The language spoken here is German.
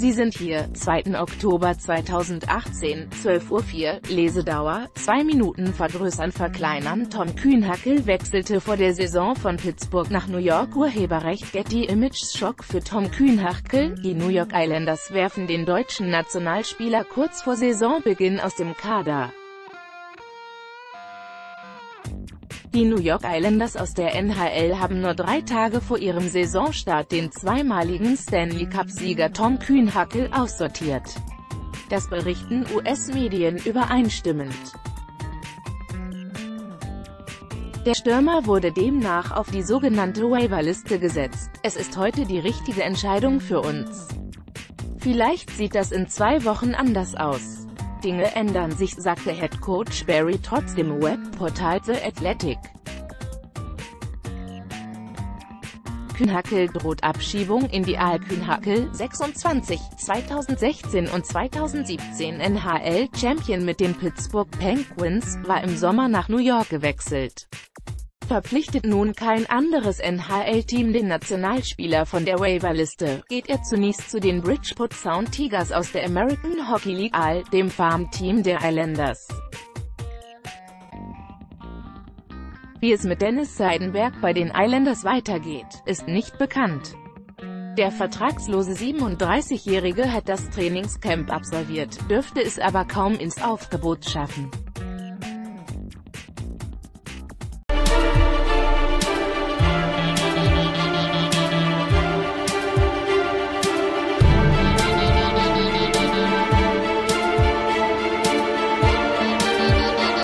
Sie sind hier, 2. Oktober 2018, 12.04 Uhr, Lesedauer, 2 Minuten vergrößern verkleinern. Tom Kühnhackel wechselte vor der Saison von Pittsburgh nach New York. Urheberrecht Getty Images Schock für Tom Kühnhackel, die New York Islanders werfen den deutschen Nationalspieler kurz vor Saisonbeginn aus dem Kader. Die New York Islanders aus der NHL haben nur drei Tage vor ihrem Saisonstart den zweimaligen Stanley Cup-Sieger Tom Kühnhackel aussortiert. Das berichten US-Medien übereinstimmend. Der Stürmer wurde demnach auf die sogenannte Waiverliste gesetzt. Es ist heute die richtige Entscheidung für uns. Vielleicht sieht das in zwei Wochen anders aus. Dinge ändern sich, sagte Head Coach Barry Trotz dem Webportal The Athletic. Kühnhackel droht Abschiebung in die Aal Kühnhackel, 26, 2016 und 2017 NHL-Champion mit den Pittsburgh Penguins, war im Sommer nach New York gewechselt verpflichtet nun kein anderes NHL-Team den Nationalspieler von der Waiverliste, geht er zunächst zu den Bridgeport Sound Tigers aus der American Hockey League AL, dem Farmteam der Islanders. Wie es mit Dennis Seidenberg bei den Islanders weitergeht, ist nicht bekannt. Der vertragslose 37-Jährige hat das Trainingscamp absolviert, dürfte es aber kaum ins Aufgebot schaffen.